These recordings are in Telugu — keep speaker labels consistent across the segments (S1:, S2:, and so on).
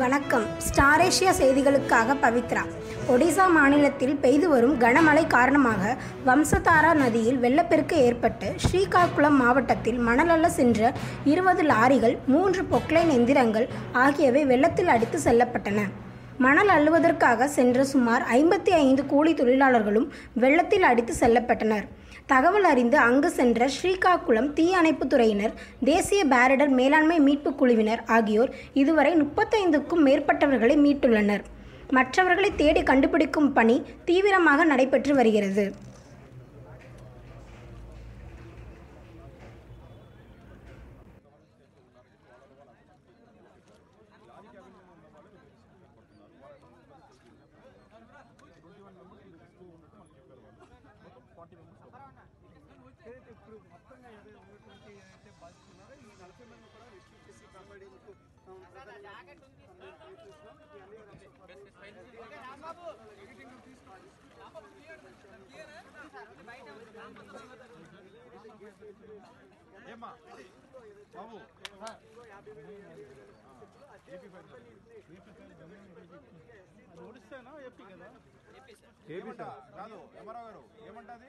S1: வணக்கம். ஸ்டாரேஷியா செய்திகளுக்காக பவித்ரா. ஒடிசா மாநிலத்தில் பெய்து வரும் கனமழை காரணமாக வம்சதாரா நதியில் வெள்ளப்பெருக்கு ஏற்பட்டு ஸ்ரீகாக்குளம் மாவட்டத்தில் மணல் அள்ள சென்ற இருபது லாரிகள் மூன்று பொக்லைன் எந்திரங்கள் ஆகியவை வெள்ளத்தில் அடித்து செல்லப்பட்டன. மணல் அள்ளுவதற்காக சென்ற சுமார் ஐம்பத்தி ஐந்து கூலி தொழிலாளர்களும் வெள்ளத்தில் அடித்து செல்லப்பட்டனர். தகவல் அறிந்து அங்கு சென்ற ஸ்ரீகாக்குளம் தீயணைப்புத் துறையினர் தேசிய பேரிடர் மேலாண்மை மீட்புக் குழுவினர் ஆகியோர் இதுவரை முப்பத்தைந்துக்கும் மேற்பட்டவர்களை மீட்டுள்ளனர். மற்றவர்களை தேடி கண்டுபிடிக்கும் பணி தீவிரமாக நடைபெற்று வருகிறது.
S2: ఏమ్మా? బాబు. ఓడిస్తేనా? ఏపీ కదా? ఏపీ కాదు ఎంఆర్ఓ గారు ఏమంటది?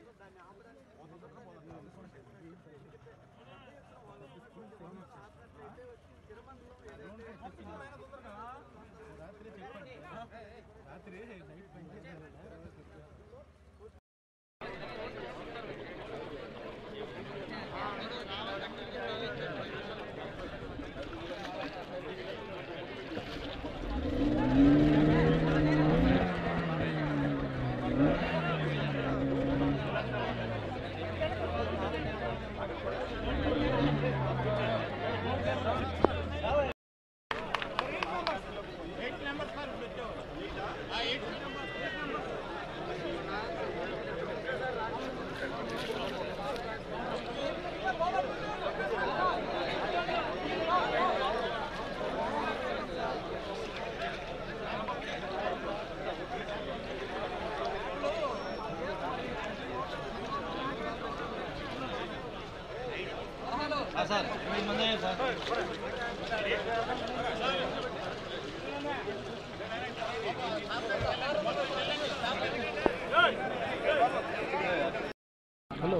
S2: హలో.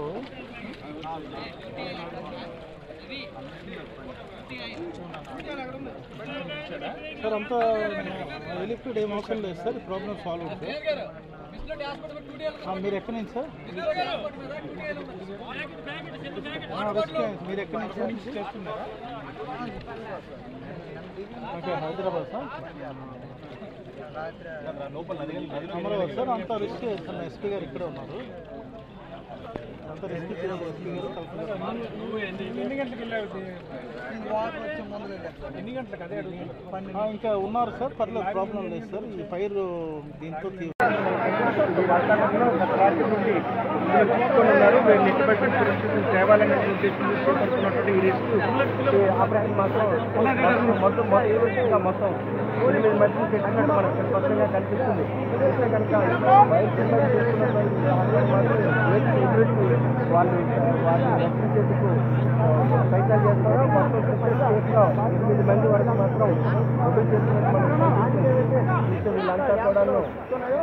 S2: సార్ అంతా ఎలిక్విడ్ ఏం అవసరం లేదు సార్. ప్రాబ్లమ్ సాల్వ్ అవుతుంది. మీరు ఎక్కడి నుంచి సార్. మీరు ఎక్కడి నుంచి చేస్తున్నారా? Okay Hyderabad sir. Amaravati sir అంతా రిస్క్ చేస్తున్నా ఎస్పీ గారు ఇక్కడే ఉన్నారు. అంతా రిస్క్
S3: ఎన్ని గంటలకు ఎన్ని అదే
S2: ఇంకా ఉన్నారు సార్ పర్లేదు ప్రాబ్లం లేదు సార్. ఈ ఫైర్ దీంతో తీ-
S3: ఉన్నారు వీళ్ళు ఎటువంటి పరిస్థితులు తేవాలనే ఉద్దేశంతో చేపడుతున్నటువంటి ఈ రిస్క్ ఈ ఆపరేషన్ మాత్రం మొత్తం మొత్తం మొత్తం మొత్తం ఎనిమిది మందిని పెట్టినట్టు మనకు స్పష్టంగా కనిపిస్తుంది. అయితే కనుక వైద్య వాళ్ళు వాళ్ళు రక్షించేందుకు ప్రయత్నాలు చేస్తారో. మొత్తం కేసులో ఎనిమిది మంది వరకు మాత్రం వదిలి చేస్తున్నట్టు మనం కనిపిస్తుంది. అయితే వీళ్ళంతా కూడా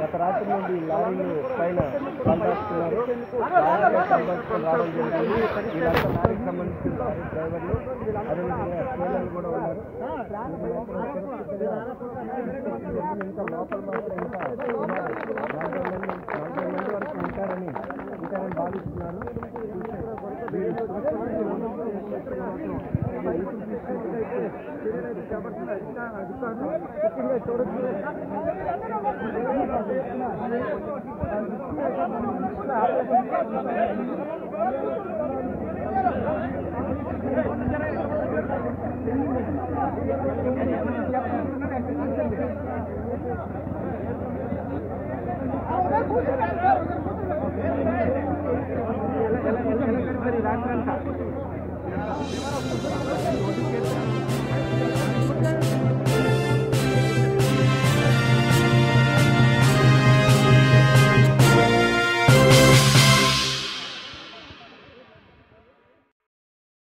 S3: గత రాత్రి నుండి లారీలు పైన బంధాస్తున్నారు రావడం జరిగింది. వీళ్ళంతా లారీకి సంబంధించిన లారీ డ్రైవర్లు అదేవిధంగా స్కూలర్లు కూడా ఉన్నారు. ఇంకా లోపల మాత్రం ఇంకా మంది వరకు ఉంటారని ఉంటారని భావిస్తున్నారు వీళ్ళు రాత్రంతా